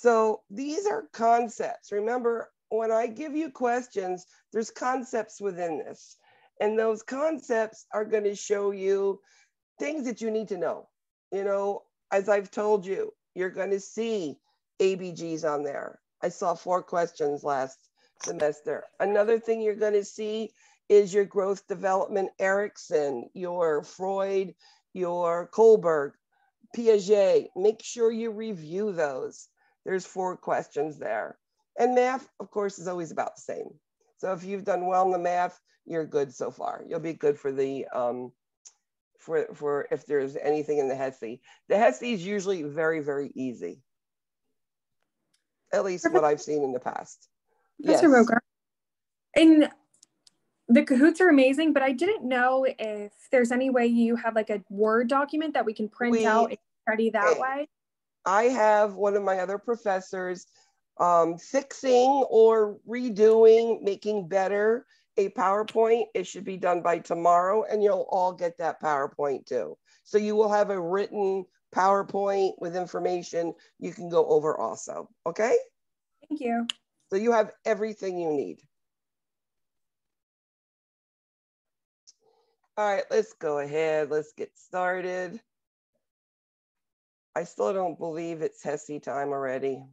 So these are concepts. Remember, when I give you questions, there's concepts within this. And those concepts are going to show you things that you need to know. You know, as I've told you, you're going to see ABGs on there. I saw four questions last semester. Another thing you're going to see is your growth development Erikson, your Freud, your Kohlberg, Piaget. Make sure you review those. There's four questions there. And math, of course, is always about the same. So if you've done well in the math, you're good so far. You'll be good for the um, for for if there's anything in the HESI. The HESI is usually very very easy. At least Perfect. what I've seen in the past. Professor yes. Bogart. And the Kahoots are amazing, but I didn't know if there's any way you have like a Word document that we can print we, out and study that eh, way. I have one of my other professors um, fixing or redoing, making better a PowerPoint. It should be done by tomorrow, and you'll all get that PowerPoint too. So you will have a written PowerPoint with information you can go over also. Okay? Thank you. So you have everything you need. All right, let's go ahead. Let's get started. I still don't believe it's HESI time already.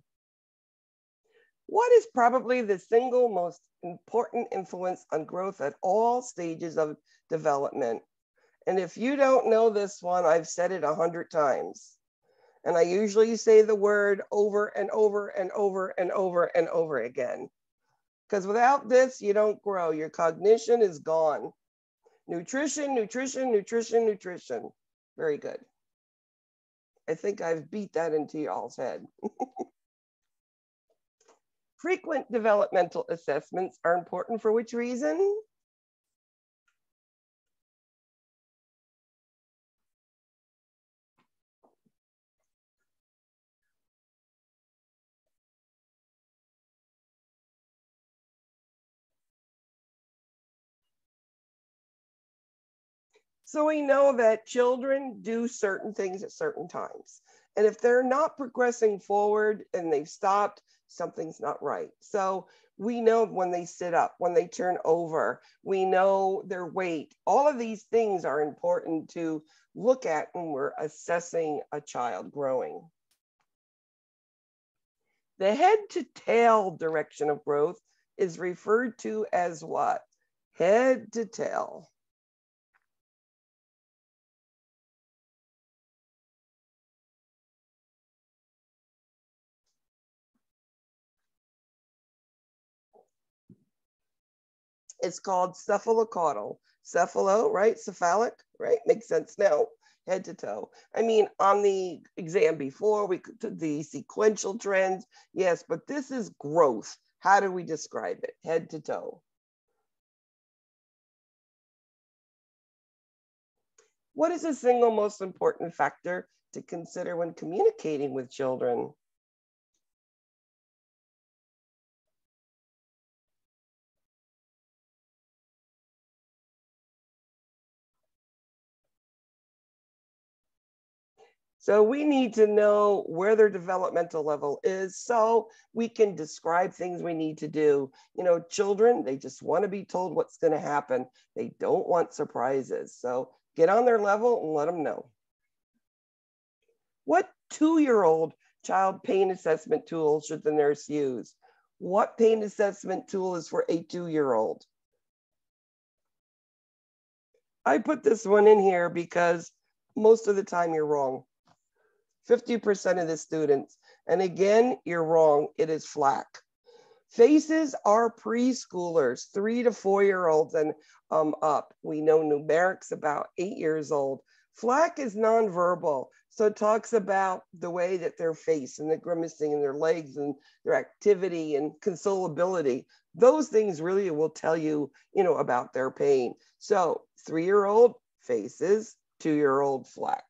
What is probably the single most important influence on growth at all stages of development? And if you don't know this one, I've said it a hundred times. And I usually say the word over and over and over and over and over again. Because without this, you don't grow. Your cognition is gone. Nutrition, nutrition, nutrition, nutrition. Very good. I think I've beat that into y'all's head. Frequent developmental assessments are important for which reason? So we know that children do certain things at certain times. And if they're not progressing forward and they've stopped, something's not right. So we know when they sit up, when they turn over, we know their weight. All of these things are important to look at when we're assessing a child growing. The head to tail direction of growth is referred to as what? Head to tail. It's called cephalocaudal. Cephalo, right? Cephalic, right? Makes sense now. Head to toe. I mean, on the exam before, we could the sequential trends, yes, but this is growth. How do we describe it? Head to toe. What is the single most important factor to consider when communicating with children? So we need to know where their developmental level is so we can describe things we need to do. You know, children, they just want to be told what's going to happen. They don't want surprises. So get on their level and let them know. What two-year-old child pain assessment tool should the nurse use? What pain assessment tool is for a two-year-old? I put this one in here because most of the time you're wrong. 50% of the students. And again, you're wrong. It is FLACC. FACES are preschoolers, three to four year olds and um, up. We know numerics about eight years old. FLACC is nonverbal. So it talks about the way that their face and the grimacing and their legs and their activity and consolability. Those things really will tell you, you know, about their pain. So three-year-old faces, two-year-old FLACC.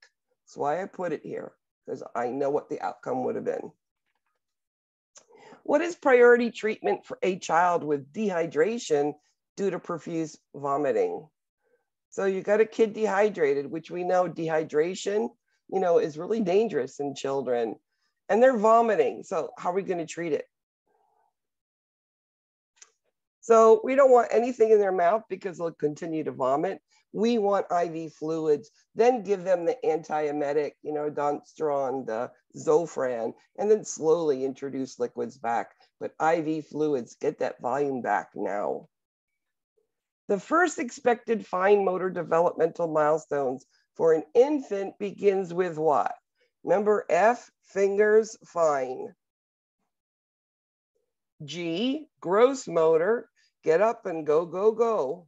That's why I put it here because I know what the outcome would have been. What is priority treatment for a child with dehydration due to profuse vomiting? So you got a kid dehydrated, which we know dehydration, you know, is really dangerous in children. and they're vomiting. So how are we going to treat it? So we don't want anything in their mouth because they'll continue to vomit. We want IV fluids, then give them the antiemetic, you know, ondansetron, the Zofran, and then slowly introduce liquids back. But IV fluids, get that volume back now. The first expected fine motor developmental milestones for an infant begins with what? Remember F, fingers, fine. G, gross motor, get up and go, go, go.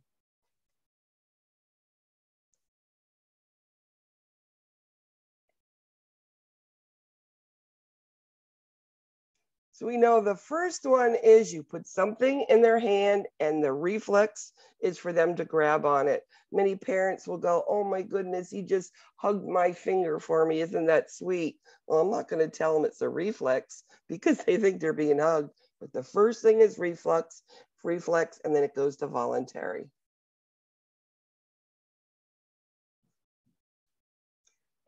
So we know the first one is you put something in their hand and the reflex is for them to grab on it. Many parents will go, oh my goodness, he just hugged my finger for me. Isn't that sweet? Well, I'm not gonna tell them it's a reflex because they think they're being hugged. But the first thing is reflex, reflex, and then it goes to voluntary.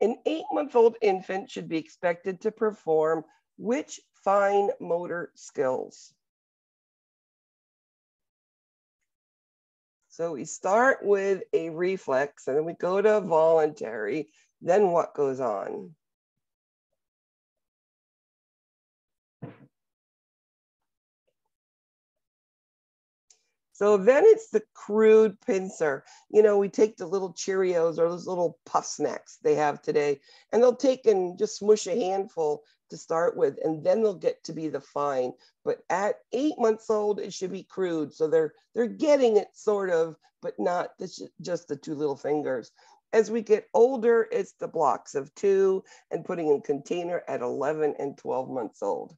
An eight month old infant should be expected to perform which fine motor skills. So we start with a reflex and then we go to voluntary. Then what goes on? So then it's the crude pincer. You know, we take the little Cheerios or those little puff snacks they have today, and they'll take and just smush a handful to start with, and then they'll get to be the fine. But at eight months old, it should be crude. So they're they're getting it sort of, but not just the two little fingers. As we get older, it's the blocks of two and putting in container at 11 and 12 months old.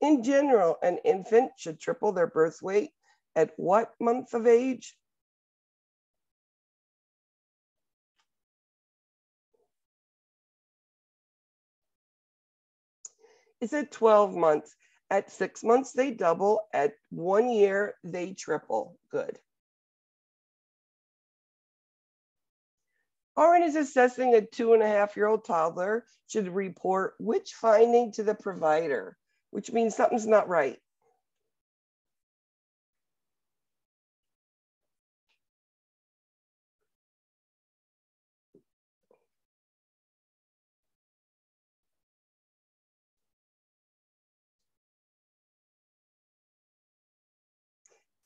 In general, an infant should triple their birth weight at what month of age? Is at 12 months. At six months, they double. At one year, they triple. Good. RN is assessing a two and a half year old toddler should report which finding to the provider, which means something's not right.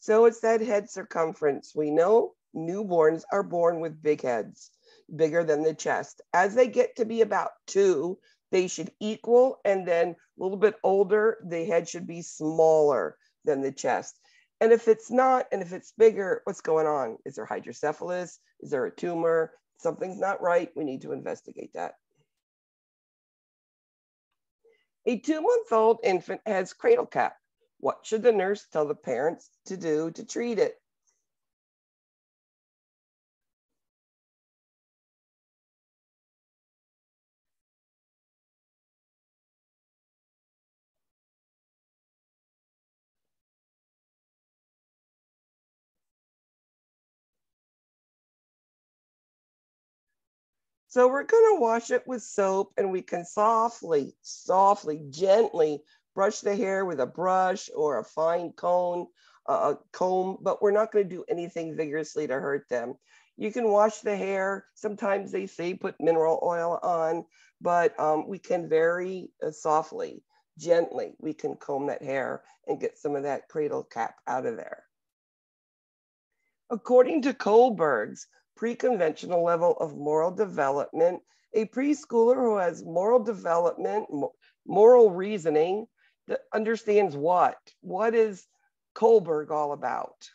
So it's that head circumference. We know newborns are born with big heads, bigger than the chest. As they get to be about two, they should equal. And then a little bit older, the head should be smaller than the chest. And if it's not, and if it's bigger, what's going on? Is there hydrocephalus? Is there a tumor? Something's not right. We need to investigate that. A two month old infant has cradle cap. What should the nurse tell the parents to do to treat it? So we're gonna wash it with soap and we can softly, softly, gently brush the hair with a brush or a fine cone, uh, comb, but we're not going to do anything vigorously to hurt them. You can wash the hair. Sometimes they say put mineral oil on, but um, we can very uh, softly, gently, we can comb that hair and get some of that cradle cap out of there. According to Kohlberg's pre-conventional level of moral development, a preschooler who has moral development, moral reasoning, that understands what? What is Kohlberg all about?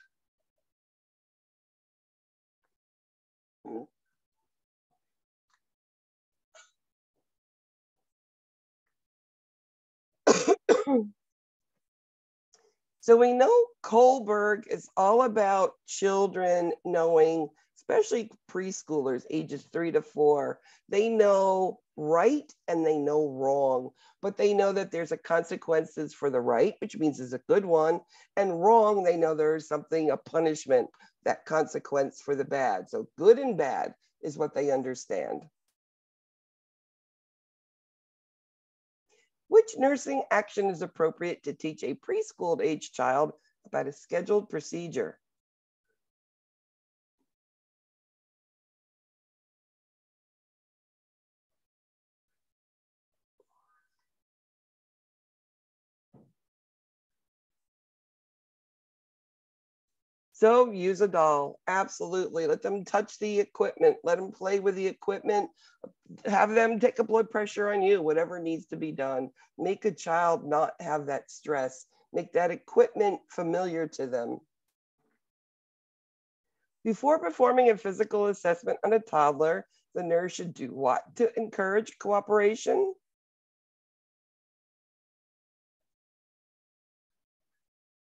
so we know Kohlberg is all about children knowing especially preschoolers ages three to four, they know right and they know wrong, but they know that there's a consequences for the right, which means it's a good one, and wrong, they know there's something, a punishment, that consequence for the bad. So good and bad is what they understand. Which nursing action is appropriate to teach a preschool age child about a scheduled procedure? So use a doll, absolutely. Let them touch the equipment, let them play with the equipment, have them take a blood pressure on you, whatever needs to be done. Make a child not have that stress. Make that equipment familiar to them. Before performing a physical assessment on a toddler, the nurse should do what to encourage cooperation?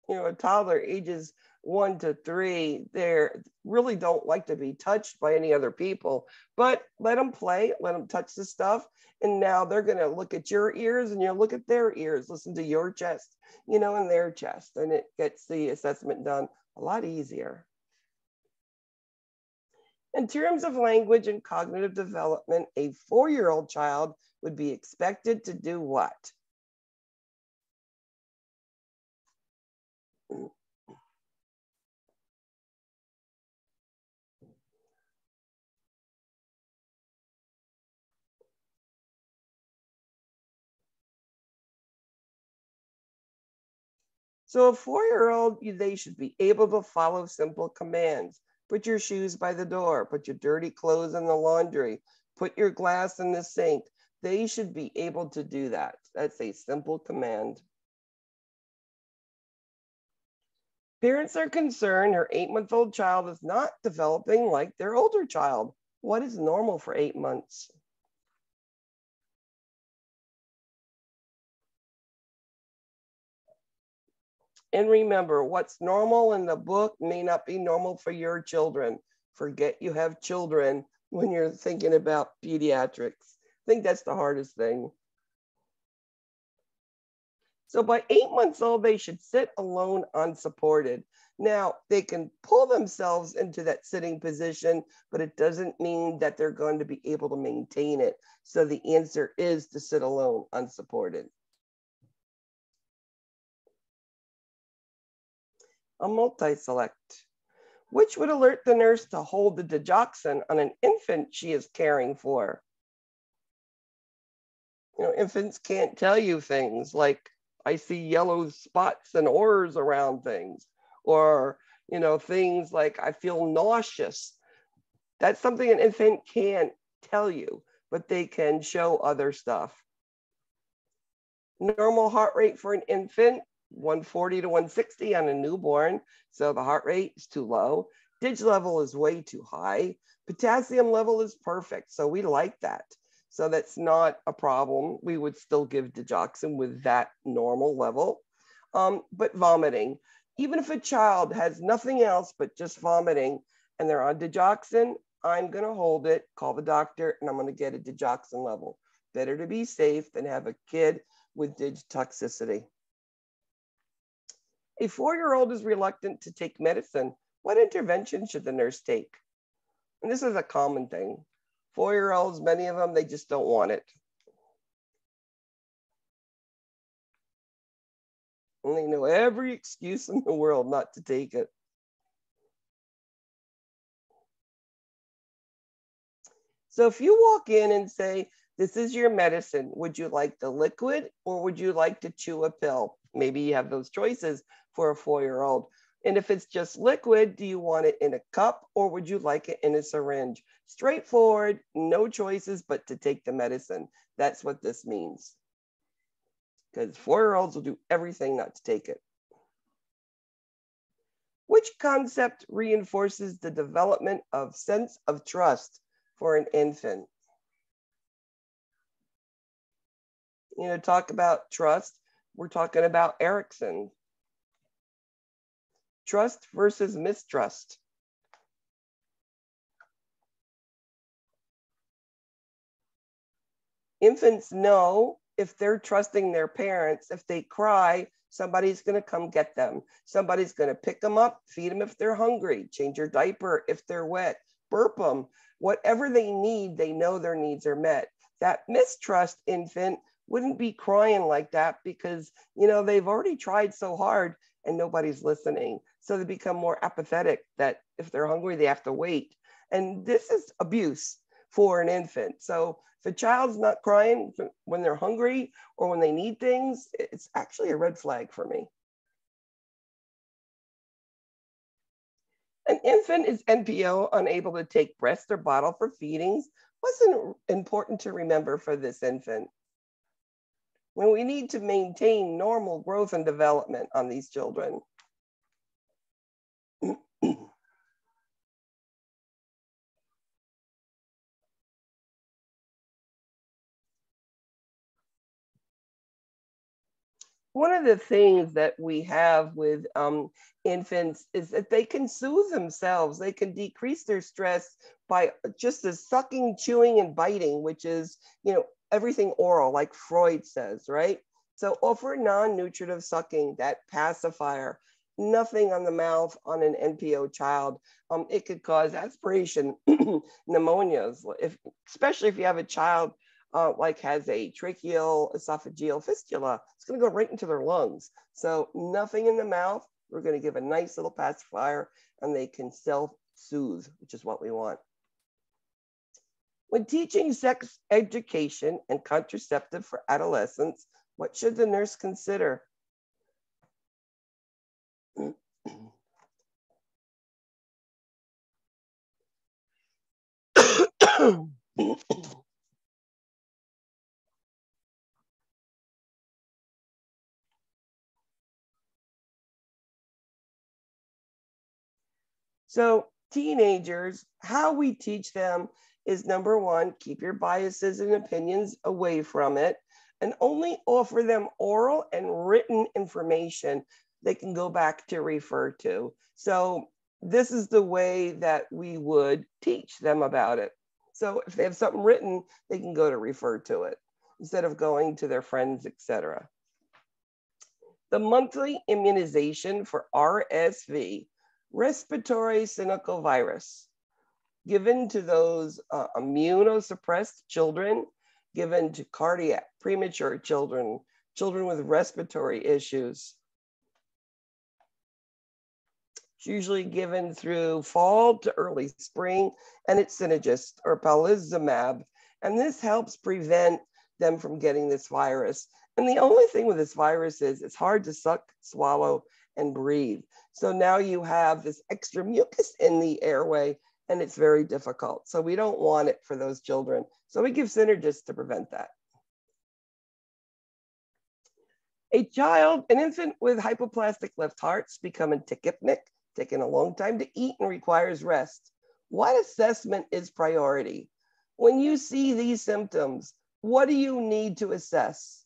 You know, a toddler ages one to three, they really don't like to be touched by any other people, but let them play, let them touch the stuff. And now they're going to look at your ears and you look at their ears, listen to your chest, you know, and their chest. And it gets the assessment done a lot easier. In terms of language and cognitive development, a four year old child would be expected to do what? So a four-year-old, they should be able to follow simple commands. Put your shoes by the door, put your dirty clothes in the laundry, put your glass in the sink. They should be able to do that. That's a simple command. Parents are concerned her eight-month-old child is not developing like their older child. What is normal for eight months? And remember, what's normal in the book may not be normal for your children. Forget you have children when you're thinking about pediatrics. I think that's the hardest thing. So by eight months old, they should sit alone unsupported. Now, they can pull themselves into that sitting position, but it doesn't mean that they're going to be able to maintain it. So the answer is to sit alone unsupported. A multi-select, which would alert the nurse to hold the digoxin on an infant she is caring for. You know, infants can't tell you things like, I see yellow spots and ores around things, or, you know, things like I feel nauseous. That's something an infant can't tell you, but they can show other stuff. Normal heart rate for an infant 140 to 160 on a newborn. So the heart rate is too low. Dig level is way too high. Potassium level is perfect. So we like that. So that's not a problem. We would still give digoxin with that normal level. Um, but vomiting, even if a child has nothing else but just vomiting and they're on digoxin, I'm going to hold it, call the doctor, and I'm going to get a digoxin level. Better to be safe than have a kid with dig toxicity. A four-year-old is reluctant to take medicine. What intervention should the nurse take? And this is a common thing. Four-year-olds, many of them, they just don't want it. And they know every excuse in the world not to take it. So if you walk in and say, this is your medicine, would you like the liquid or would you like to chew a pill? Maybe you have those choices for a four year old. And if it's just liquid, do you want it in a cup or would you like it in a syringe? Straightforward, no choices but to take the medicine. That's what this means. Because four year olds will do everything not to take it. Which concept reinforces the development of sense of trust for an infant? You know, talk about trust. We're talking about Erikson trust versus mistrust. Infants know if they're trusting their parents, if they cry, somebody's going to come get them. Somebody's going to pick them up, feed them if they're hungry, change your diaper if they're wet, burp them. Whatever they need, they know their needs are met. That mistrust infant wouldn't be crying like that because, you know, they've already tried so hard and nobody's listening. So they become more apathetic that if they're hungry, they have to wait. And this is abuse for an infant. So if a child's not crying when they're hungry or when they need things, it's actually a red flag for me. An infant is NPO unable to take breast or bottle for feedings. What's important to remember for this infant? When we need to maintain normal growth and development on these children. one of the things that we have with um, infants is that they can soothe themselves. They can decrease their stress by just the sucking, chewing, and biting, which is, you know, everything oral, like Freud says, right? So offer non-nutritive sucking, that pacifier, nothing on the mouth on an NPO child. Um, it could cause aspiration pneumonias, if, especially if you have a child uh, like has a tracheal esophageal fistula, it's going to go right into their lungs. So nothing in the mouth. We're going to give a nice little pacifier and they can self-soothe, which is what we want. When teaching sex education and contraceptive for adolescents, what should the nurse consider? So teenagers, how we teach them is number one, keep your biases and opinions away from it and only offer them oral and written information they can go back to refer to. So this is the way that we would teach them about it. So if they have something written, they can go to refer to it instead of going to their friends, etc. The monthly immunization for RSV respiratory syncytial given to those uh, immunosuppressed children, given to cardiac, premature children, children with respiratory issues. It's usually given through fall to early spring, and it's Synagis or palivizumab. And this helps prevent them from getting this virus. And the only thing with this virus is it's hard to suck, swallow, and breathe. So now you have this extra mucus in the airway and it's very difficult. So we don't want it for those children. So we give Synagis to prevent that. A child, an infant with hypoplastic left hearts becoming tachypneic, taking a long time to eat and requires rest. What assessment is priority? When you see these symptoms, what do you need to assess?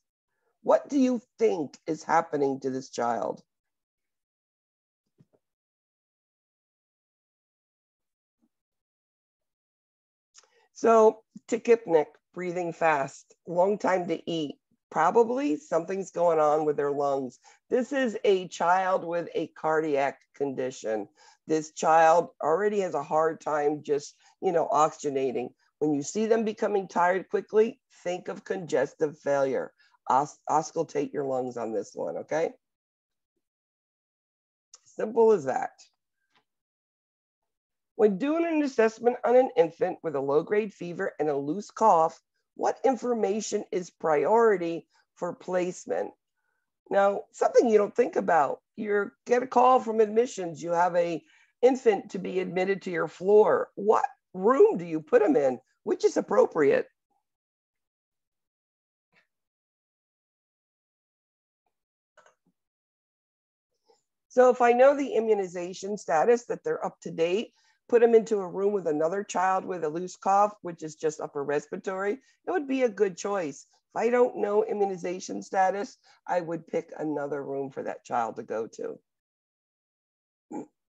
What do you think is happening to this child? So tachypneic, breathing fast, long time to eat, probably something's going on with their lungs. This is a child with a cardiac condition. This child already has a hard time just, you know, oxygenating. When you see them becoming tired quickly, think of congestive failure. Auscultate your lungs on this one, okay? Simple as that. When doing an assessment on an infant with a low grade fever and a loose cough, what information is priority for placement? Now, something you don't think about, you get a call from admissions, you have a infant to be admitted to your floor. What room do you put them in? Which is appropriate? So if I know the immunization status, that they're up to date, put him into a room with another child with a loose cough, which is just upper respiratory, it would be a good choice. If I don't know immunization status, I would pick another room for that child to go to.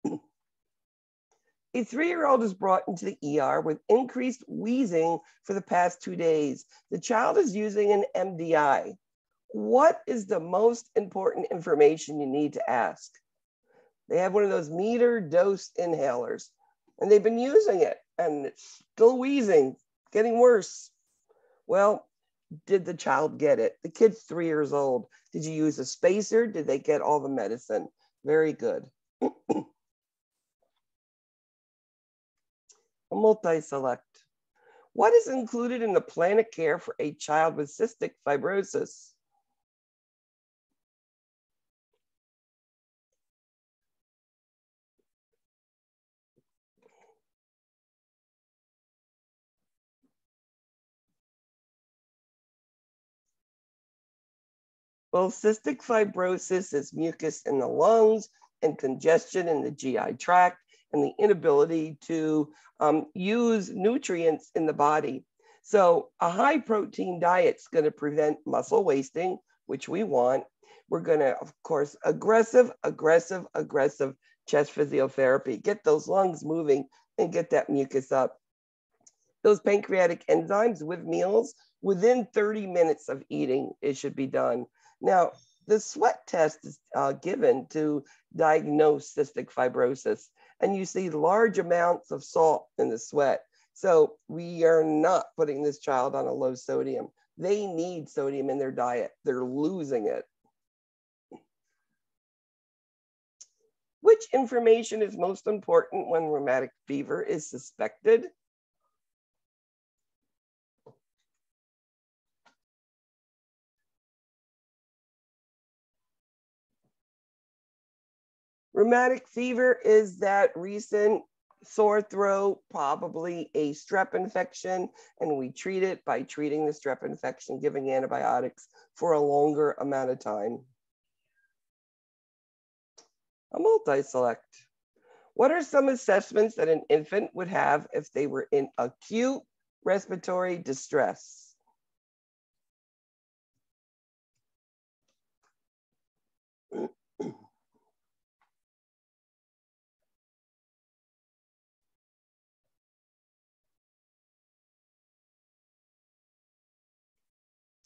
A three-year-old is brought into the ER with increased wheezing for the past two days. The child is using an MDI. What is the most important information you need to ask? They have one of those meter dose inhalers and they've been using it and it's still wheezing, getting worse. Well, did the child get it? The kid's three years old. Did you use a spacer? Did they get all the medicine? Very good. multi-select. What is included in the plan of care for a child with cystic fibrosis? Well, cystic fibrosis is mucus in the lungs and congestion in the GI tract and the inability to um, use nutrients in the body. So a high protein diet is going to prevent muscle wasting, which we want. We're going to, of course, aggressive, aggressive, aggressive chest physiotherapy, get those lungs moving and get that mucus up. Those pancreatic enzymes with meals, within 30 minutes of eating, it should be done. Now, the sweat test is uh, given to diagnose cystic fibrosis, and you see large amounts of salt in the sweat. So we are not putting this child on a low sodium. They need sodium in their diet. They're losing it. Which information is most important when rheumatic fever is suspected? Rheumatic fever is that recent sore throat, probably a strep infection, and we treat it by treating the strep infection, giving antibiotics for a longer amount of time. A multi-select. What are some assessments that an infant would have if they were in acute respiratory distress?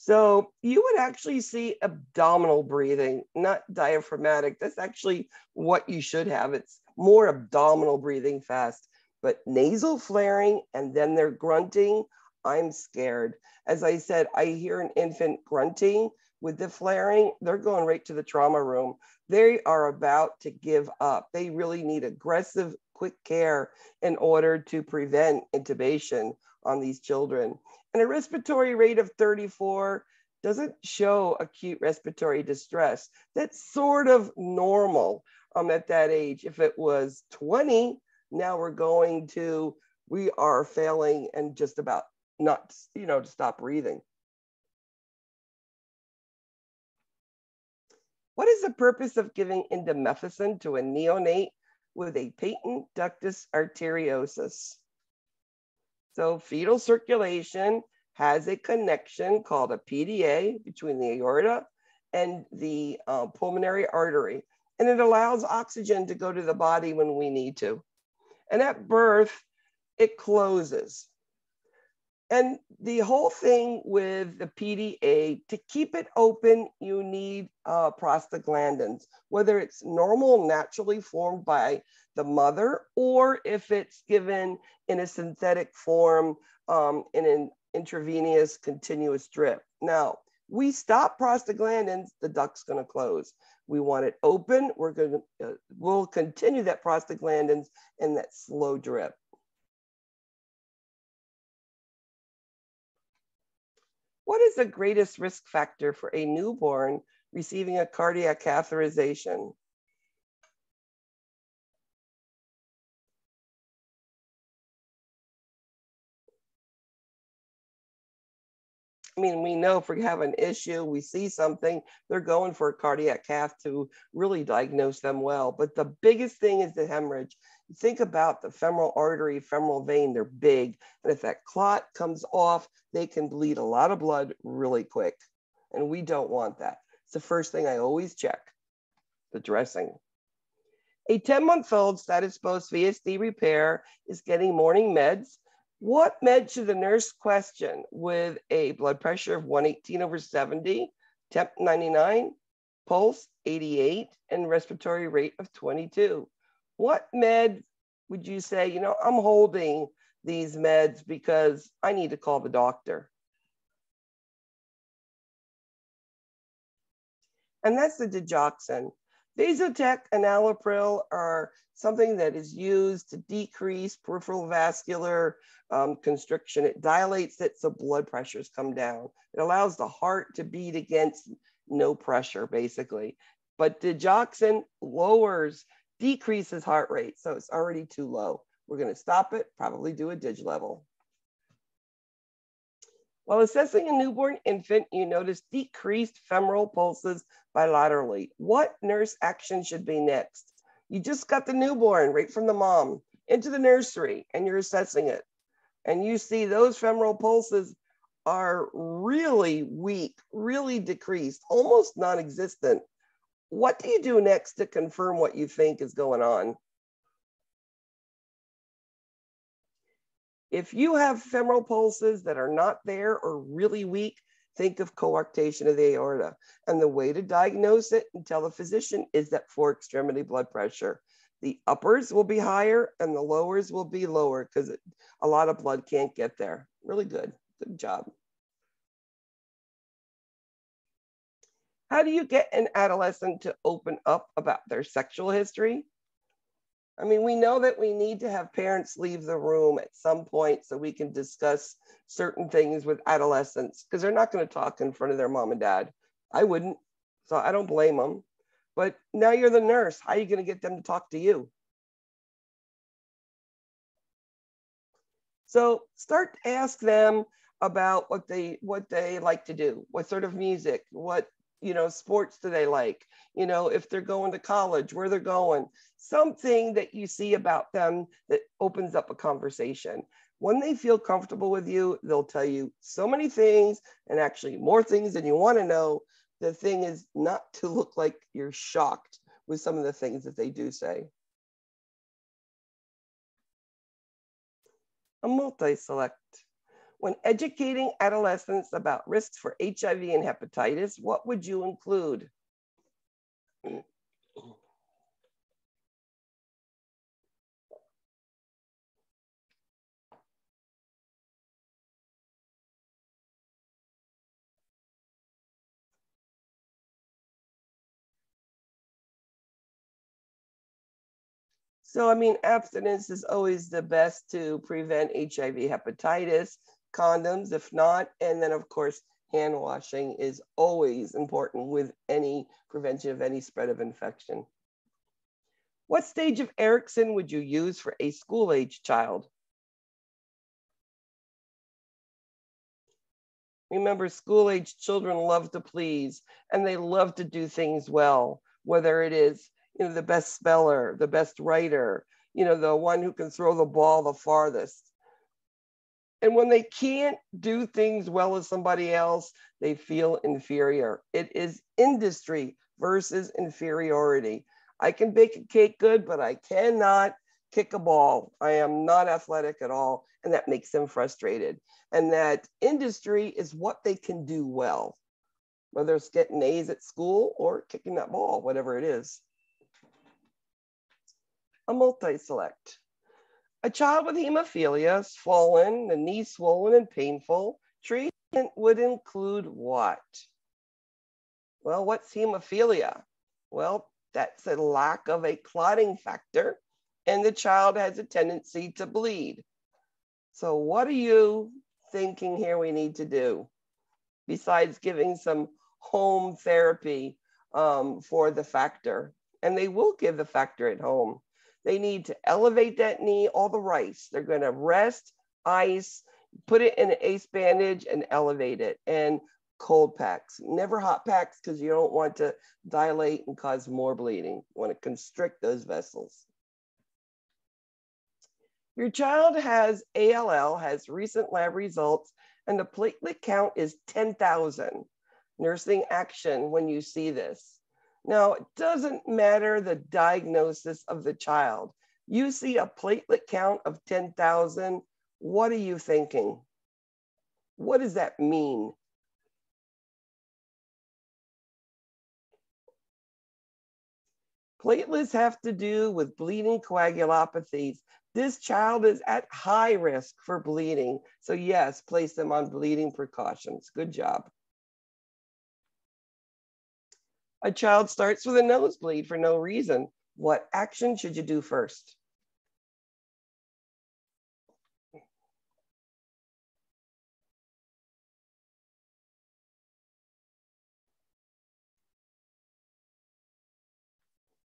So you would actually see abdominal breathing, not diaphragmatic. That's actually what you should have. It's more abdominal breathing fast, but nasal flaring and then they're grunting. I'm scared. As I said, I hear an infant grunting with the flaring, they're going right to the trauma room. They are about to give up. They really need aggressive, quick care in order to prevent intubation on these children. And a respiratory rate of 34 doesn't show acute respiratory distress. That's sort of normal um, at that age. If it was 20, now we're going to, we are failing and just about not, you know, to stop breathing. What is the purpose of giving indomethacin to a neonate with a patent ductus arteriosus? So fetal circulation has a connection called a PDA between the aorta and the uh, pulmonary artery. And it allows oxygen to go to the body when we need to. And at birth, it closes. And the whole thing with the PDA, to keep it open, you need uh, prostaglandins, whether it's normal, naturally formed by the mother, or if it's given in a synthetic form um, in an intravenous continuous drip. Now, we stop prostaglandins, the duct's going to close. We want it open. We're going to, uh, we'll continue that prostaglandins and that slow drip. What is the greatest risk factor for a newborn receiving a cardiac catheterization? I mean, we know if we have an issue, we see something, they're going for a cardiac cath to really diagnose them well. But the biggest thing is the hemorrhage. Think about the femoral artery, femoral vein, they're big. And if that clot comes off, they can bleed a lot of blood really quick. And we don't want that. It's the first thing I always check the dressing. A 10 month old status post VSD repair is getting morning meds what med should the nurse question with a blood pressure of 118 over 70, temp 99, pulse 88, and respiratory rate of 22? What med would you say, you know, I'm holding these meds because I need to call the doctor? and that's the digoxin. Vasotec and enalapril are something that is used to decrease peripheral vascular um, constriction. It dilates it so blood pressures come down. It allows the heart to beat against no pressure, basically. But digoxin lowers, decreases heart rate, so it's already too low. We're going to stop it, probably do a dig level. While assessing a newborn infant, you notice decreased femoral pulses bilaterally. What nurse action should be next? You just got the newborn right from the mom into the nursery and you're assessing it. And you see those femoral pulses are really weak, really decreased, almost non existent. What do you do next to confirm what you think is going on? If you have femoral pulses that are not there or really weak, think of coarctation of the aorta. And the way to diagnose it and tell the physician is that four extremity blood pressure. The uppers will be higher and the lowers will be lower because a lot of blood can't get there. Really good. Good job. How do you get an adolescent to open up about their sexual history? I mean, we know that we need to have parents leave the room at some point so we can discuss certain things with adolescents because they're not going to talk in front of their mom and dad. I wouldn't, so I don't blame them. But now you're the nurse. How are you going to get them to talk to you? So start to ask them about what they what they like to do, what sort of music, what you know sports do they like you know if they're going to college where they're going something that you see about them that opens up a conversation. When they feel comfortable with you they'll tell you so many things and actually more things than you want to know. The thing is not to look like you're shocked with some of the things that they do say. A multi-select when educating adolescents about risks for HIV and hepatitis, what would you include? So, I mean, abstinence is always the best to prevent HIV, hepatitis condoms if not. And then, of course, hand washing is always important with any prevention of any spread of infection. What stage of Erikson would you use for a school age child? Remember, school age children love to please and they love to do things well, whether it is you know, the best speller, the best writer, you know, the one who can throw the ball the farthest. And when they can't do things well as somebody else, they feel inferior. It is industry versus inferiority. I can bake a cake good, but I cannot kick a ball. I am not athletic at all. And that makes them frustrated. And that industry is what they can do well, whether it's getting A's at school or kicking that ball, whatever it is. A multi select. A child with hemophilia, swollen, the knee swollen and painful, treatment would include what? Well, what's hemophilia? Well, that's a lack of a clotting factor, and the child has a tendency to bleed. So, what are you thinking here we need to do besides giving some home therapy um, for the factor? And they will give the factor at home. They need to elevate that knee, all the rice. They're going to rest, ice, put it in an ace bandage and elevate it. And cold packs, never hot packs because you don't want to dilate and cause more bleeding. You want to constrict those vessels. Your child has ALL, has recent lab results, and the platelet count is 10,000. Nursing action when you see this. Now, it doesn't matter the diagnosis of the child. You see a platelet count of 10,000. What are you thinking? What does that mean? Platelets have to do with bleeding coagulopathies. This child is at high risk for bleeding. So yes, place them on bleeding precautions. Good job. A child starts with a nosebleed for no reason. What action should you do first?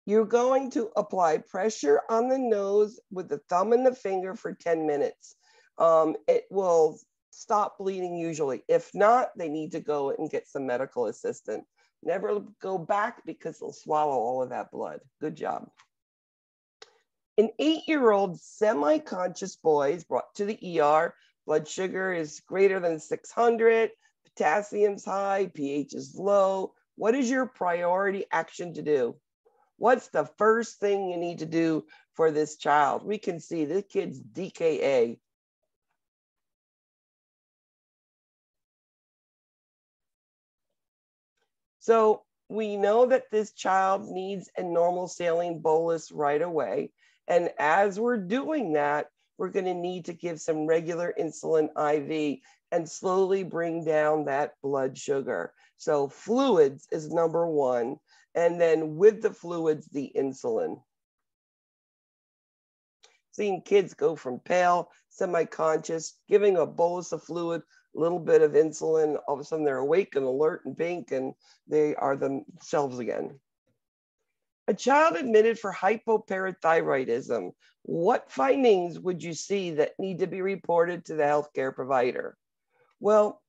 You're going to apply pressure on the nose with the thumb and the finger for 10 minutes. Um, it will stop bleeding usually. If not, they need to go and get some medical assistance. Never go back because they'll swallow all of that blood. Good job. An eight-year-old semi-conscious boy is brought to the ER. Blood sugar is greater than 600, potassium's high, pH is low. What is your priority action to do? What's the first thing you need to do for this child? We can see this kid's DKA. So we know that this child needs a normal saline bolus right away. And as we're doing that, we're going to need to give some regular insulin IV and slowly bring down that blood sugar. So fluids is number one and then with the fluids, the insulin. Seeing kids go from pale, semi-conscious, giving a bolus of fluid, little bit of insulin, all of a sudden they're awake and alert and pink and they are themselves again. A child admitted for hypoparathyroidism, what findings would you see that need to be reported to the healthcare provider? Well,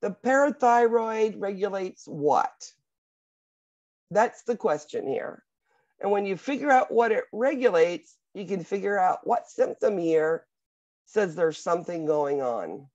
the parathyroid regulates what? That's the question here. And when you figure out what it regulates, you can figure out what symptom here says there's something going on.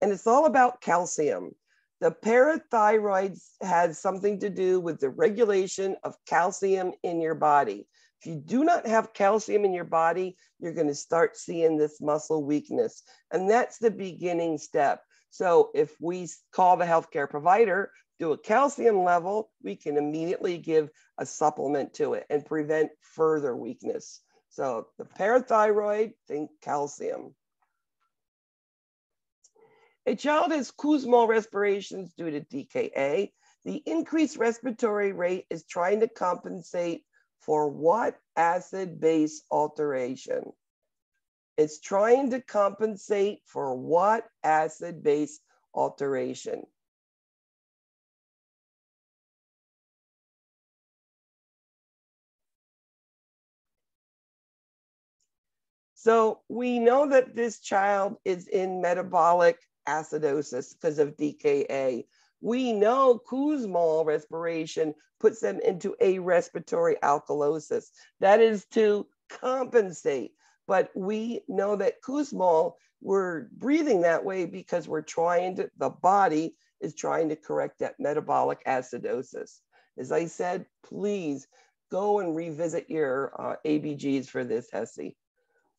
And it's all about calcium. The parathyroid has something to do with the regulation of calcium in your body. If you do not have calcium in your body, you're going to start seeing this muscle weakness. And that's the beginning step. So if we call the healthcare provider, do a calcium level, we can immediately give a supplement to it and prevent further weakness. So the parathyroid, think calcium. A child has Kussmaul respirations due to DKA. The increased respiratory rate is trying to compensate for what acid base alteration? It's trying to compensate for what acid base alteration? So we know that this child is in metabolic acidosis because of DKA. We know Kussmaul respiration puts them into a respiratory alkalosis. That is to compensate but we know that Kussmaul, we're breathing that way because we're trying to, the body is trying to correct that metabolic acidosis. As I said, please go and revisit your uh, ABGs for this, HESI.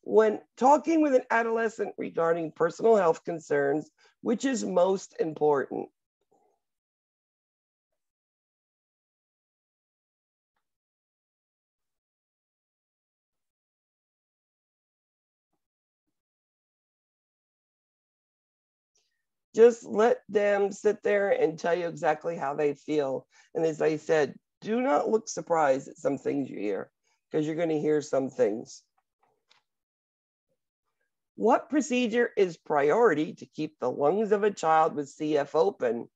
When talking with an adolescent regarding personal health concerns, which is most important? just let them sit there and tell you exactly how they feel. And as I said, do not look surprised at some things you hear because you're going to hear some things. What procedure is priority to keep the lungs of a child with CF open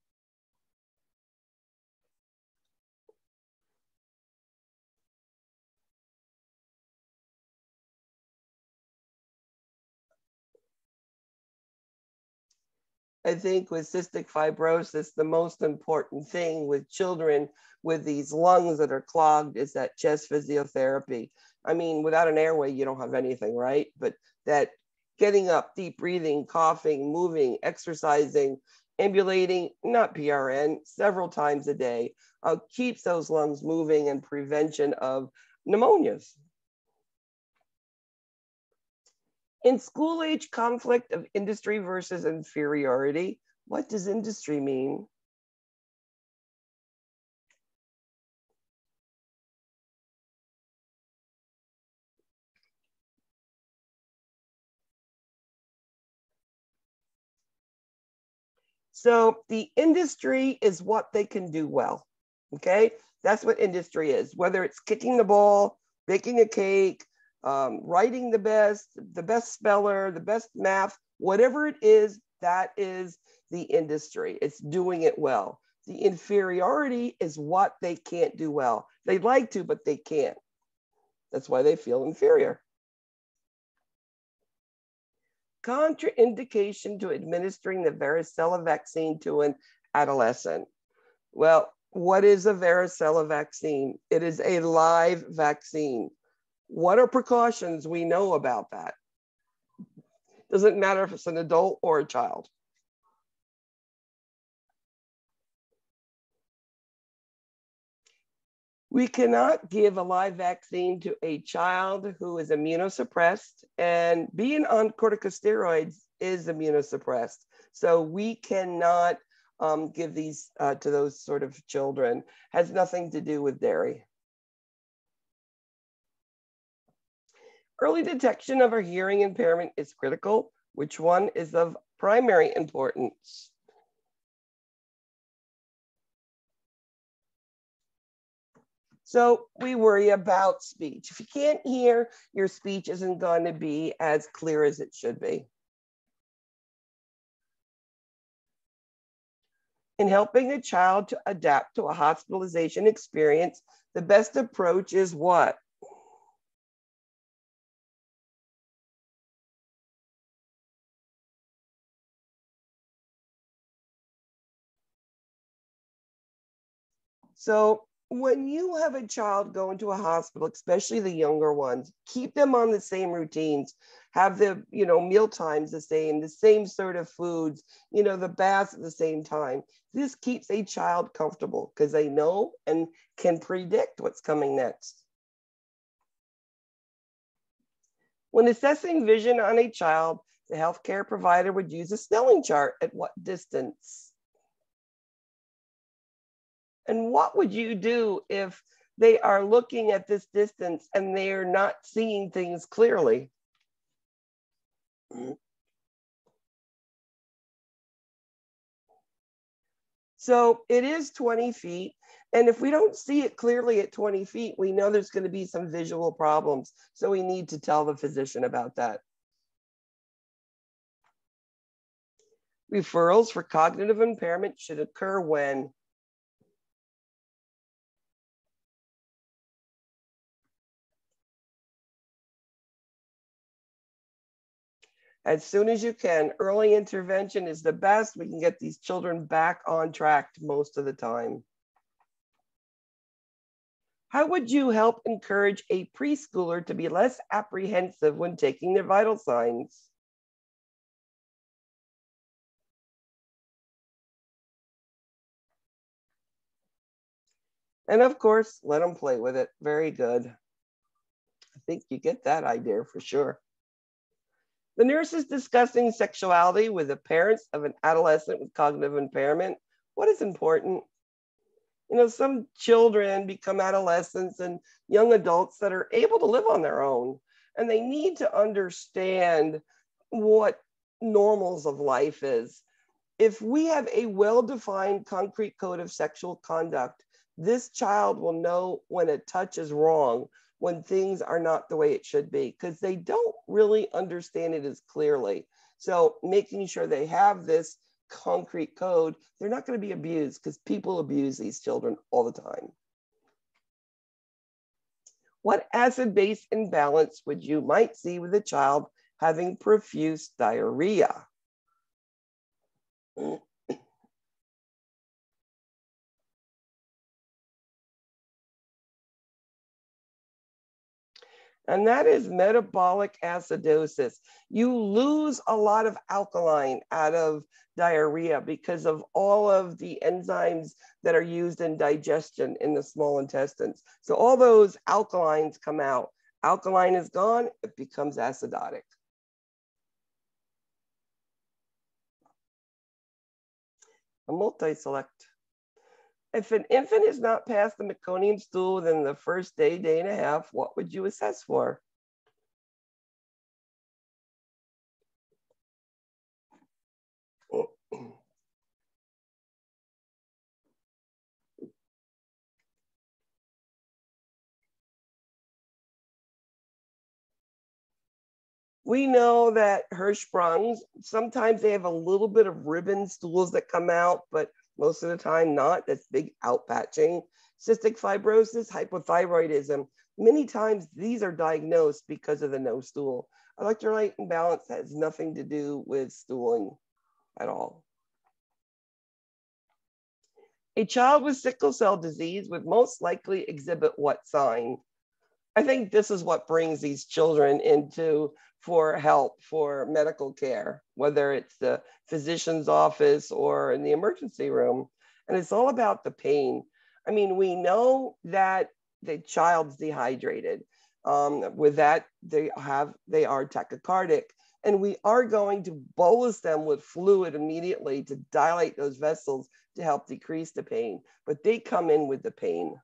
I think with cystic fibrosis, the most important thing with children with these lungs that are clogged is that chest physiotherapy. I mean, without an airway, you don't have anything, right? But that getting up, deep breathing, coughing, moving, exercising, ambulating, not PRN, several times a day uh, keeps those lungs moving and prevention of pneumonias. In school age conflict of industry versus inferiority, what does industry mean? So the industry is what they can do well. Okay. That's what industry is, whether it's kicking the ball, baking a cake, um, writing the best, the best speller, the best math, whatever it is, that is the industry. It's doing it well. The inferiority is what they can't do well. They'd like to, but they can't. That's why they feel inferior. Contraindication to administering the varicella vaccine to an adolescent. Well, what is a varicella vaccine? It is a live vaccine. What are precautions we know about that? Doesn't matter if it's an adult or a child. We cannot give a live vaccine to a child who is immunosuppressed, and being on corticosteroids is immunosuppressed. So we cannot um, give these uh, to those sort of children. Has nothing to do with dairy. Early detection of a hearing impairment is critical. Which one is of primary importance? So we worry about speech. If you can't hear, your speech isn't going to be as clear as it should be. In helping a child to adapt to a hospitalization experience, the best approach is what? So when you have a child go into a hospital, especially the younger ones, keep them on the same routines, have the, you know, meal times the same, the same sort of foods, you know, the baths at the same time. This keeps a child comfortable because they know and can predict what's coming next. When assessing vision on a child, the healthcare provider would use a Snellen chart at what distance? And what would you do if they are looking at this distance and they are not seeing things clearly? So it is 20 feet. And if we don't see it clearly at 20 feet, we know there's going to be some visual problems. So we need to tell the physician about that. Referrals for cognitive impairment should occur when as soon as you can. Early intervention is the best. We can get these children back on track most of the time. How would you help encourage a preschooler to be less apprehensive when taking their vital signs? And of course, let them play with it. Very good. I think you get that idea for sure. The nurse is discussing sexuality with the parents of an adolescent with cognitive impairment. What is important? You know, some children become adolescents and young adults that are able to live on their own, and they need to understand what normals of life is. If we have a well defined concrete code of sexual conduct, this child will know when a touch is wrong, when things are not the way it should be because they don't really understand it as clearly. So making sure they have this concrete code, they're not going to be abused because people abuse these children all the time. What acid base imbalance would you might see with a child having profuse diarrhea? Mm. And that is metabolic acidosis. You lose a lot of alkaline out of diarrhea because of all of the enzymes that are used in digestion in the small intestines. So all those alkalines come out. Alkaline is gone, it becomes acidotic. A multi-select. If an infant has not passed the meconium stool within the first day, day and a half, what would you assess for? we know that Hirschsprungs, sometimes they have a little bit of ribbon stools that come out, but most of the time not. That's big outpatching. Cystic fibrosis, hypothyroidism. Many times these are diagnosed because of the no stool. Electrolyte imbalance has nothing to do with stooling at all. A child with sickle cell disease would most likely exhibit what sign? I think this is what brings these children into for help for medical care, whether it's the physician's office or in the emergency room. And it's all about the pain. I mean, we know that the child's dehydrated. Um, with that, they have they are tachycardic, and we are going to bolus them with fluid immediately to dilate those vessels to help decrease the pain. But they come in with the pain.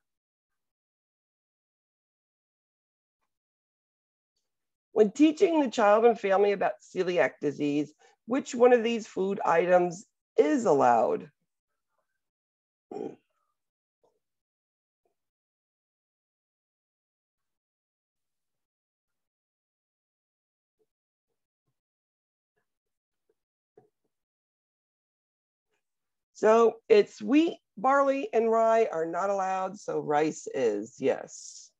When teaching the child and family about celiac disease, which one of these food items is allowed? So it's wheat, barley, and rye are not allowed, so rice is, yes.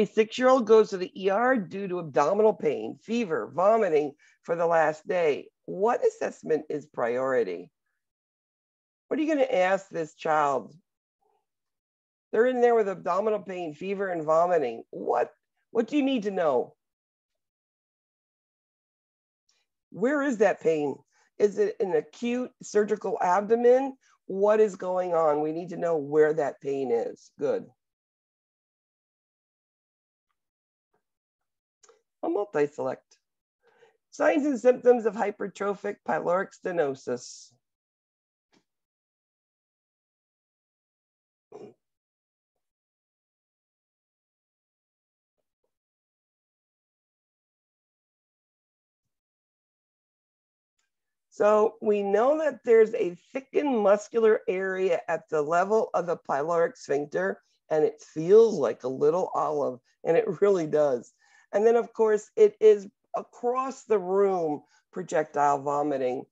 A six-year-old goes to the ER due to abdominal pain, fever, vomiting for the last day. What assessment is priority? What are you going to ask this child? They're in there with abdominal pain, fever, and vomiting. What, what do you need to know? Where is that pain? Is it an acute surgical abdomen? What is going on? We need to know where that pain is. Good. A multi-select. Signs and symptoms of hypertrophic pyloric stenosis. So we know that there's a thickened muscular area at the level of the pyloric sphincter, and it feels like a little olive, and it really does. And then, of course, it is across the room projectile vomiting.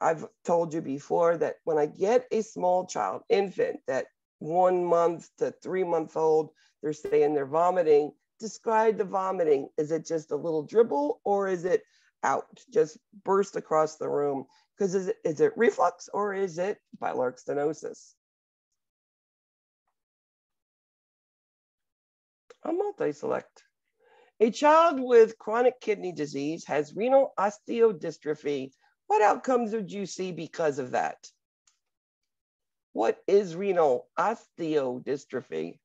I've told you before that when I get a small child, infant, that one month to three month old, they're saying they're vomiting. Describe the vomiting. Is it just a little dribble or is it out, just burst across the room? Because is it, is it reflux or is it pyloric stenosis? A multi-select. A child with chronic kidney disease has renal osteodystrophy. What outcomes would you see because of that? What is renal osteodystrophy?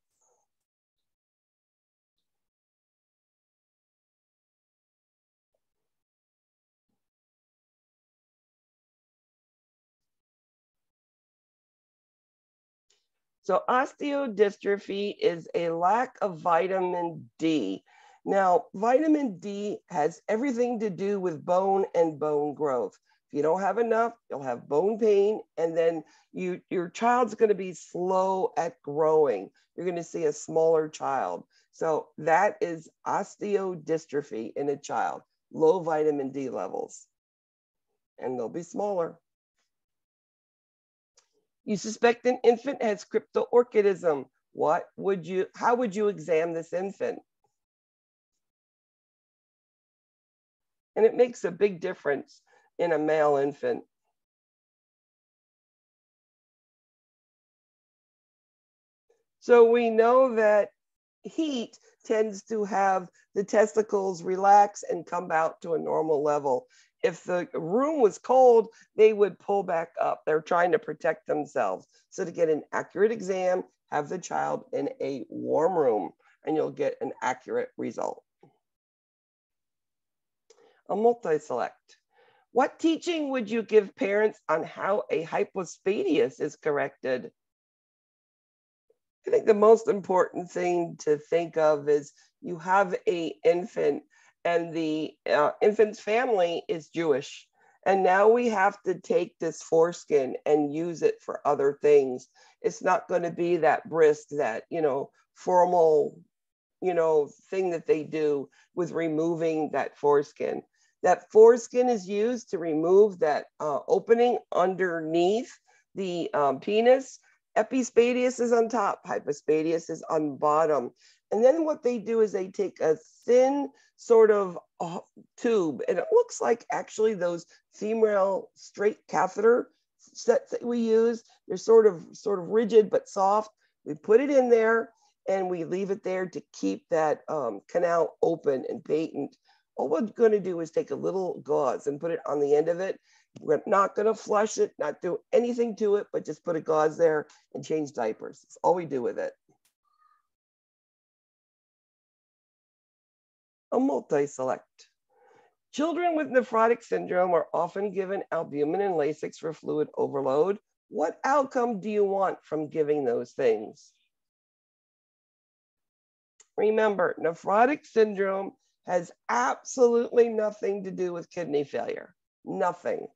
So osteodystrophy is a lack of vitamin D. Now, vitamin D has everything to do with bone and bone growth. If you don't have enough, you'll have bone pain, and then you your child's going to be slow at growing. You're going to see a smaller child. So that is osteodystrophy in a child, low vitamin D levels, and they'll be smaller. You suspect an infant has cryptorchidism. What would you, how would you examine this infant? And it makes a big difference in a male infant. So we know that heat tends to have the testicles relax and come out to a normal level. If the room was cold, they would pull back up. They're trying to protect themselves. So to get an accurate exam, have the child in a warm room and you'll get an accurate result a multi-select. What teaching would you give parents on how a hypospadias is corrected? I think the most important thing to think of is you have a infant and the uh, infant's family is Jewish. And now we have to take this foreskin and use it for other things. It's not going to be that brisk, that, you know, formal you know, thing that they do with removing that foreskin. That foreskin is used to remove that uh, opening underneath the um, penis. Epispadias is on top, hypospadias is on bottom. And then what they do is they take a thin sort of uh, tube, and it looks like actually those female straight catheter sets that we use. They're sort of sort of rigid but soft. We put it in there and we leave it there to keep that um, canal open and patent. All we're going to do is take a little gauze and put it on the end of it. We're not going to flush it, not do anything to it, but just put a gauze there and change diapers. That's all we do with it. A multi-select. Children with nephrotic syndrome are often given albumin and Lasix for fluid overload. What outcome do you want from giving those things? Remember, nephrotic syndrome has absolutely nothing to do with kidney failure. Nothing.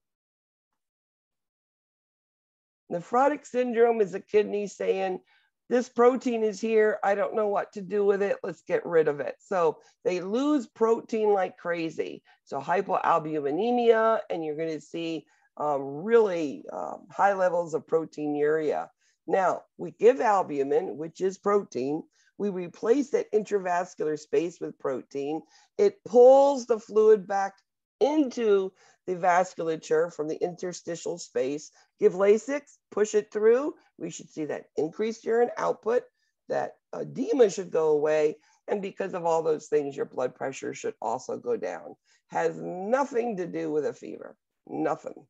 Nephrotic syndrome is a kidney saying, this protein is here. I don't know what to do with it. Let's get rid of it. So they lose protein like crazy. So hypoalbuminemia, and you're going to see um, really um, high levels of proteinuria. Now, we give albumin, which is protein. We replace that intravascular space with protein. It pulls the fluid back into the vasculature from the interstitial space. Give Lasix, push it through. We should see that increased urine output, that edema should go away. And because of all those things, your blood pressure should also go down. Has nothing to do with a fever, nothing.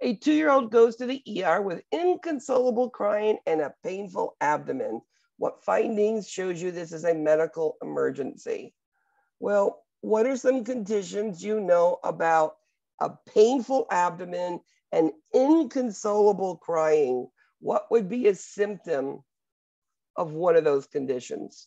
A two year old goes to the ER with inconsolable crying and a painful abdomen. What findings shows you this is a medical emergency? Well, what are some conditions you know about a painful abdomen and inconsolable crying? What would be a symptom of one of those conditions?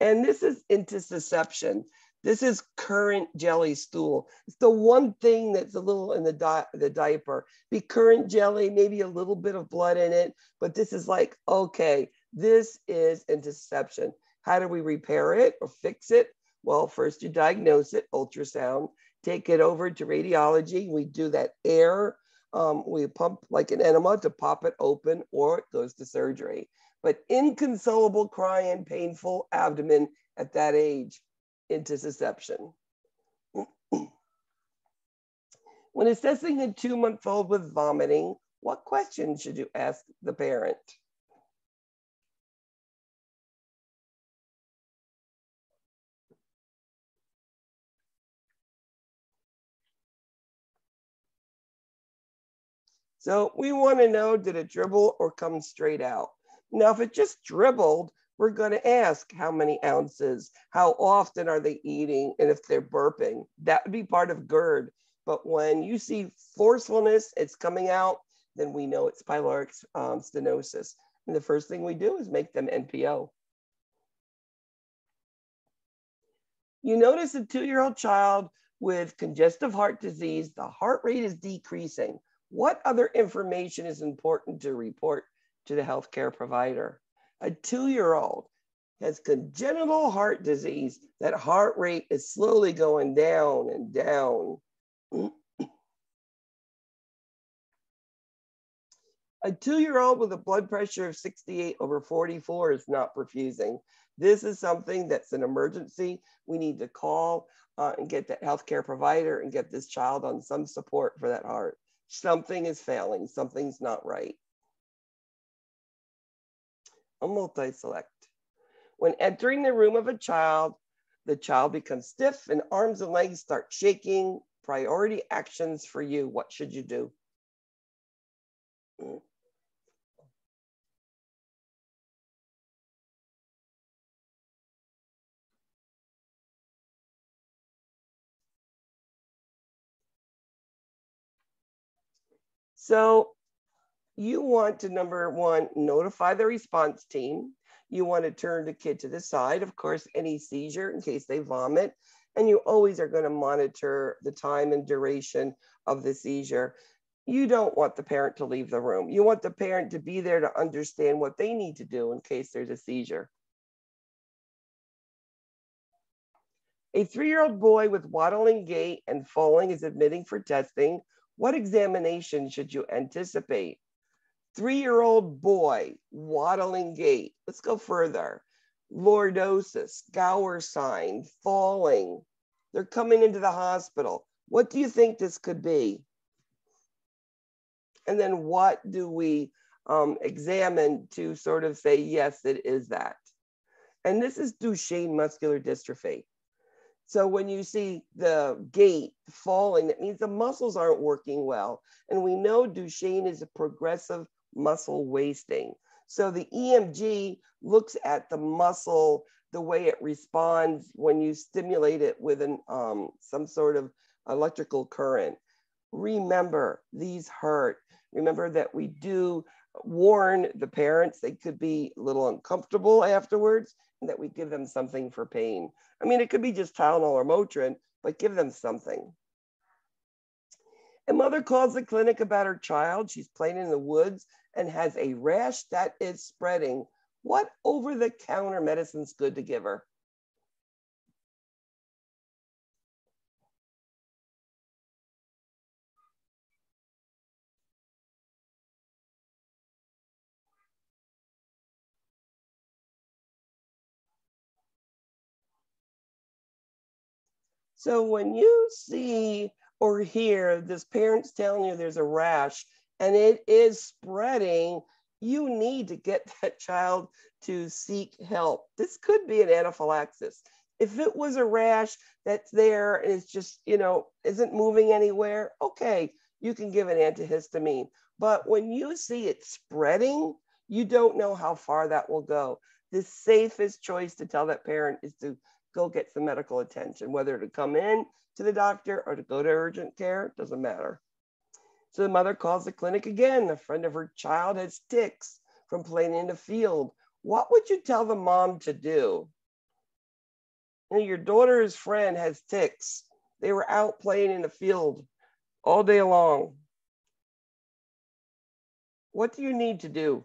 And this is intussusception. This is currant jelly stool. It's the one thing that's a little in the, di the diaper. Be currant jelly, maybe a little bit of blood in it, but this is like, okay, this is intussusception. How do we repair it or fix it? Well, first you diagnose it, ultrasound, take it over to radiology. We do that air. Um, we pump like an enema to pop it open or it goes to surgery. But inconsolable crying, painful abdomen at that age, intussusception. when assessing a two month old with vomiting, what questions should you ask the parent? So we want to know, did it dribble or come straight out? Now, if it just dribbled, we're going to ask how many ounces, how often are they eating, and if they're burping. That would be part of GERD. But when you see forcefulness, it's coming out, then we know it's pyloric um, stenosis. And the first thing we do is make them NPO. You notice a two-year-old child with congestive heart disease, the heart rate is decreasing. What other information is important to report to the healthcare provider? A two year old has congenital heart disease, that heart rate is slowly going down and down. a two year old with a blood pressure of 68 over 44 is not perfusing. This is something that's an emergency. We need to call uh, and get that healthcare provider and get this child on some support for that heart. Something is failing, something's not right a multi-select. When entering the room of a child, the child becomes stiff and arms and legs start shaking. Priority actions for you. What should you do? Mm. So you want to number one, notify the response team. You want to turn the kid to the side, of course, any seizure in case they vomit. And you always are going to monitor the time and duration of the seizure. you don't want the parent to leave the room. You want the parent to be there to understand what they need to do in case there's a seizure. A three-year-old boy with waddling gait and falling is admitting for testing. What examination should you anticipate? Three-year-old boy, waddling gait. Let's go further. Lordosis, Gower sign, falling. They're coming into the hospital. What do you think this could be? And then what do we um, examine to sort of say, yes, it is that? And this is Duchenne muscular dystrophy. So when you see the gait falling, that means the muscles aren't working well. And we know Duchenne is a progressive muscle wasting. So the EMG looks at the muscle, the way it responds when you stimulate it with an, um, some sort of electrical current. Remember, these hurt. Remember that we do warn the parents they could be a little uncomfortable afterwards and that we give them something for pain. I mean, it could be just Tylenol or Motrin, but give them something. A mother calls the clinic about her child. She's playing in the woods and has a rash that is spreading. What over the counter medicine's good to give her? So when you see or hear this parents telling you there's a rash and it is spreading, you need to get that child to seek help. This could be an anaphylaxis. If it was a rash that's there and it's just, you know, isn't moving anywhere, okay, you can give an antihistamine. But when you see it spreading, you don't know how far that will go. The safest choice to tell that parent is to go get some medical attention, whether to come in to the doctor or to go to urgent care, doesn't matter. So the mother calls the clinic again. A friend of her child has ticks from playing in the field. What would you tell the mom to do? You know, your daughter's friend has ticks. They were out playing in the field all day long. What do you need to do?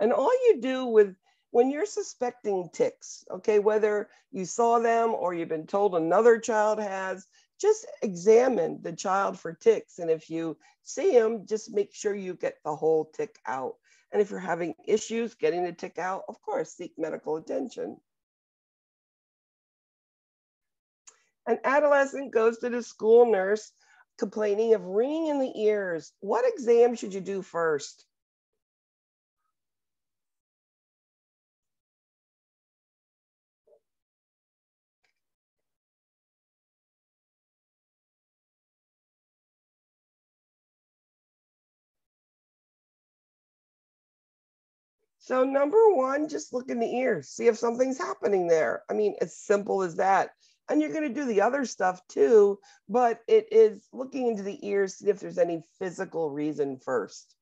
And all you do with when you're suspecting ticks, okay, whether you saw them or you've been told another child has, just examine the child for ticks. And if you see them, just make sure you get the whole tick out. And if you're having issues getting the tick out, of course, seek medical attention. An adolescent goes to the school nurse complaining of ringing in the ears. What exam should you do first? So number one, just look in the ears, see if something's happening there. I mean, as simple as that. And you're going to do the other stuff too, but it is looking into the ears, see if there's any physical reason first.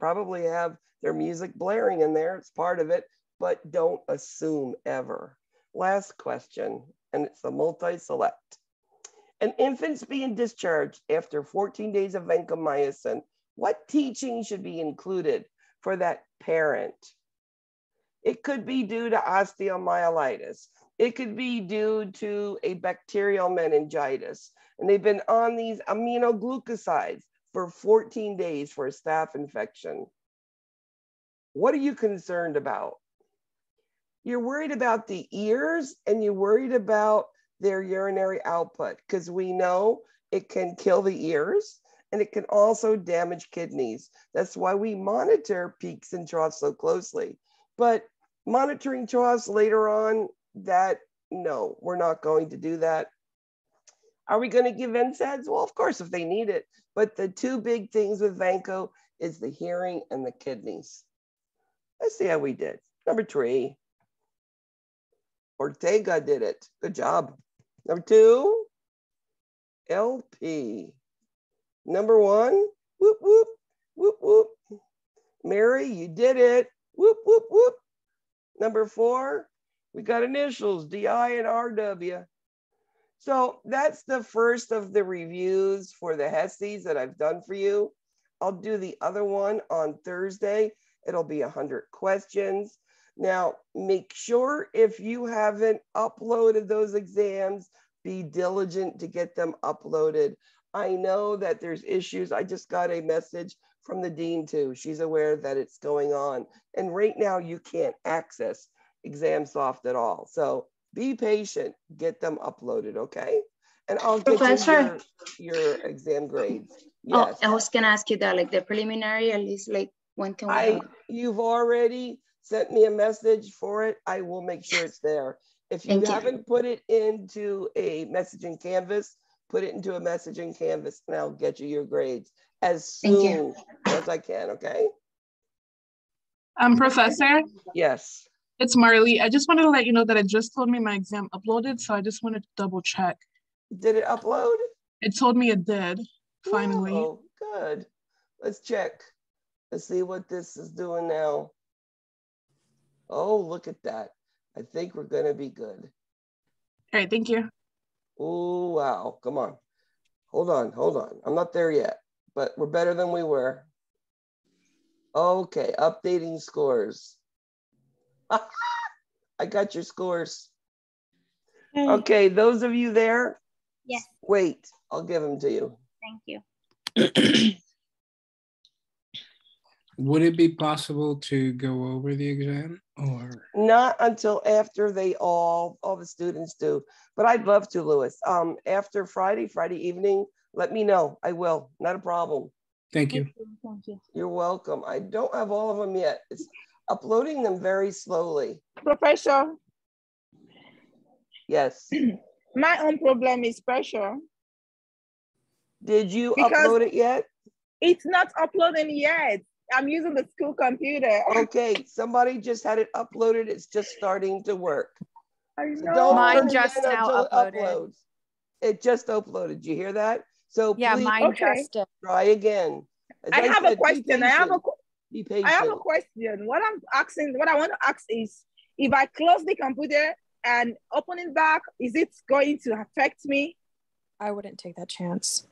Probably have their music blaring in there, it's part of it, but don't assume ever. Last question, and it's the multi-select. An infant's being discharged after 14 days of vancomycin. What teaching should be included? For that parent. It could be due to osteomyelitis. It could be due to a bacterial meningitis. And they've been on these aminoglycosides for 14 days for a staph infection. What are you concerned about? You're worried about the ears and you're worried about their urinary output because we know it can kill the ears and it can also damage kidneys. That's why we monitor peaks and troughs so closely. But monitoring troughs later on, that no, we're not going to do that. Are we going to give NSAIDs? Well, of course, if they need it. But the two big things with Vanco is the hearing and the kidneys. Let's see how we did. Number three, Ortega did it. Good job. Number two, LP. Number one, whoop, whoop, whoop, whoop. Mary, you did it. Whoop, whoop, whoop. Number four, we got initials, DI and RW. So that's the first of the reviews for the HESIs that I've done for you. I'll do the other one on Thursday. It'll be 100 questions. Now, make sure if you haven't uploaded those exams, be diligent to get them uploaded. I know that there's issues. I just got a message from the dean too. She's aware that it's going on. And right now you can't access ExamSoft at all. So be patient, get them uploaded, okay? And I'll get Professor, you your, your exam grades. Oh, yes. Oh, I was gonna ask you that, like the preliminary, at least like when can we I, You've already sent me a message for it. I will make sure it's there. If you Thank haven't you. put it into a messaging canvas, put it into a messaging canvas and I'll get you your grades as soon as I can, okay? Um, Professor? Yes. It's Marley. I just wanted to let you know that it just told me my exam uploaded, so I just wanted to double check. Did it upload? It told me it did, finally. Oh, good. Let's check. Let's see what this is doing now. Oh, look at that. I think we're going to be good. All right, thank you. Oh, wow. Come on. Hold on, hold on. I'm not there yet, but we're better than we were. Okay, updating scores. I got your scores. Hey. Okay, those of you there? Yes. Wait, I'll give them to you. Thank you. Would it be possible to go over the exam or not until after they all all the students do? But I'd love to, Lewis. Um, after Friday, Friday evening, let me know. I will. Not a problem. Thank you. Thank you. You're welcome. I don't have all of them yet. It's uploading them very slowly. Professor. Yes. My own problem is pressure. Did you because upload it yet? It's not uploading yet. I'm using the school computer. Okay, somebody just had it uploaded. It's just starting to work. I know. So mine just now uploaded. It, it just uploaded. You hear that? So yeah, mine okay. just did. try again. As I, I have said, a question. I have a be patient. I have a question. What I'm asking, what I want to ask is, if I close the computer and open it back, is it going to affect me? I wouldn't take that chance.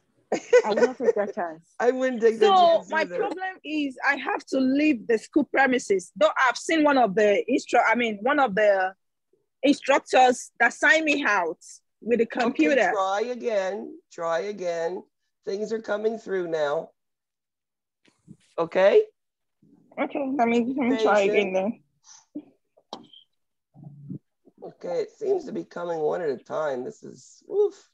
I wouldn't take that chance. I wouldn't take so that chance. So my problem is I have to leave the school premises. Though I've seen one of the instru I mean one of the instructors that signed me out with the computer. Okay, try again. Try again. Things are coming through now. Okay. Okay, let me, let me try again then. Okay, it seems to be coming one at a time. This is, oof.